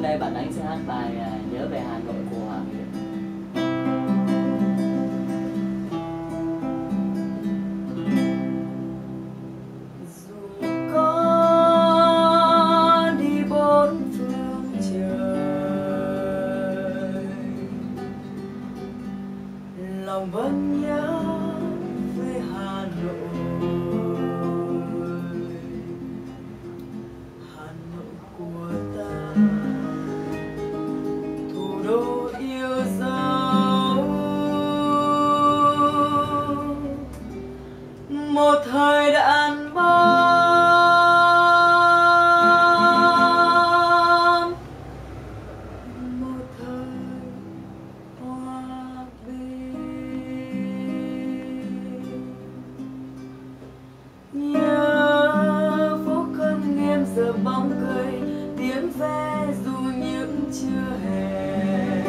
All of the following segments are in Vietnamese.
hôm nay bạn Ánh sẽ hát bài à, Nhớ về Hà Nội của Hoàng Hiệp. dù có đi bốn phương trời, lòng vẫn nhớ một thời đàn bom một thời hoa bình nhớ phố cơm nghiêm giờ bóng cười, tiếng ve dù những chưa hè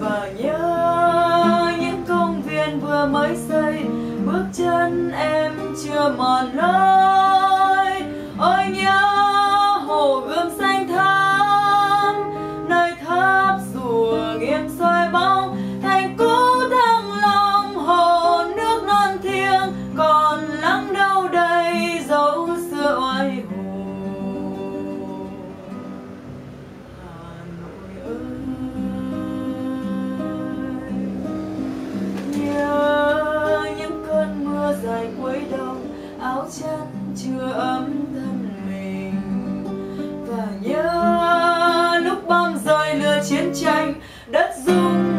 và nhớ những công viên vừa mới xây, bước chân em to my love. tranh đất dung